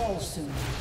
Fall soon.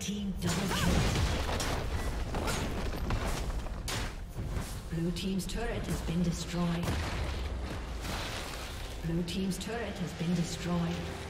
Team double kill. Blue team's turret has been destroyed. Blue team's turret has been destroyed.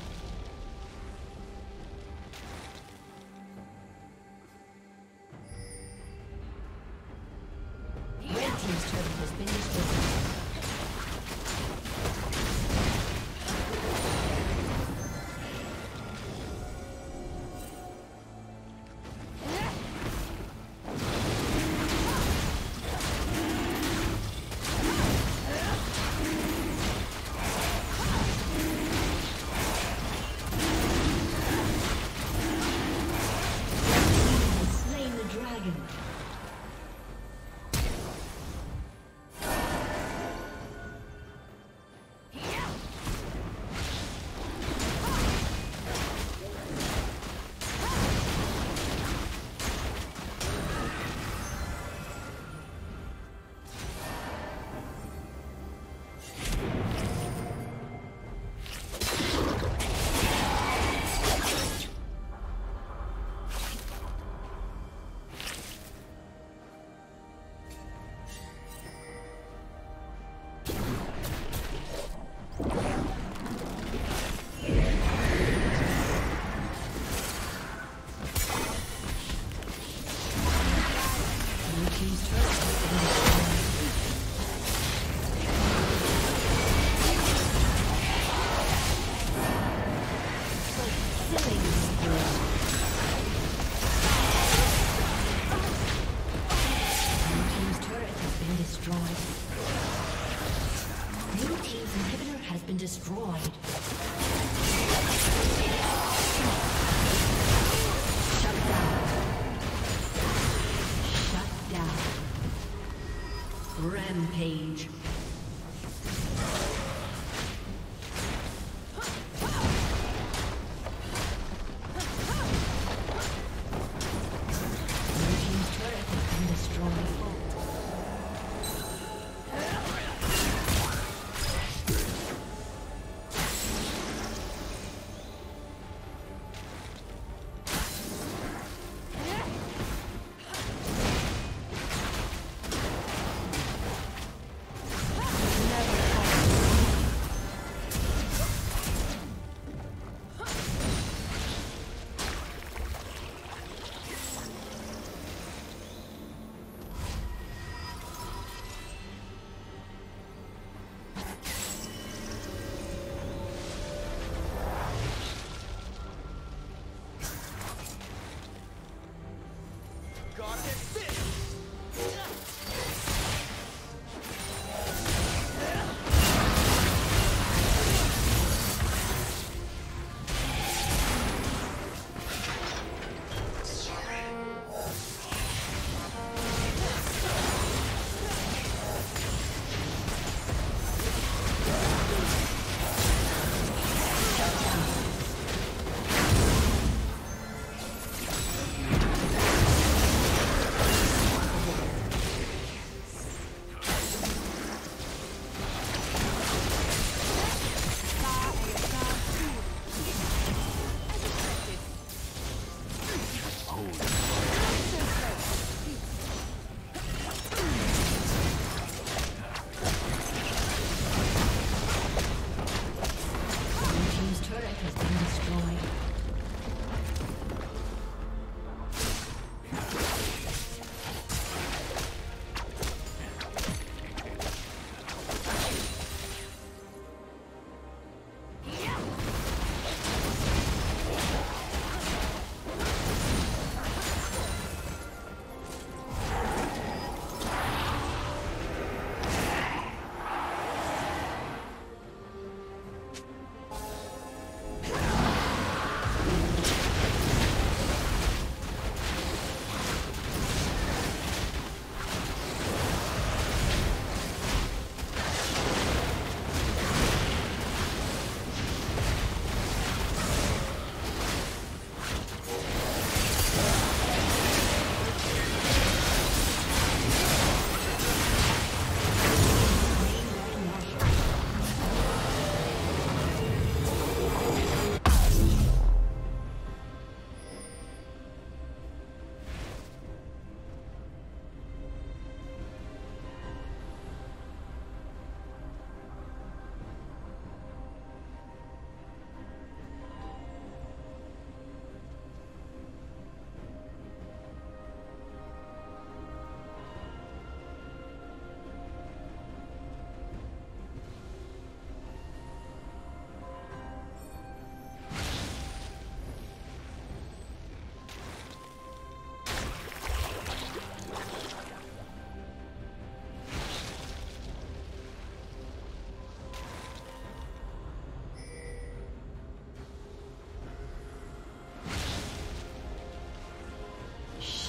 Destroyed.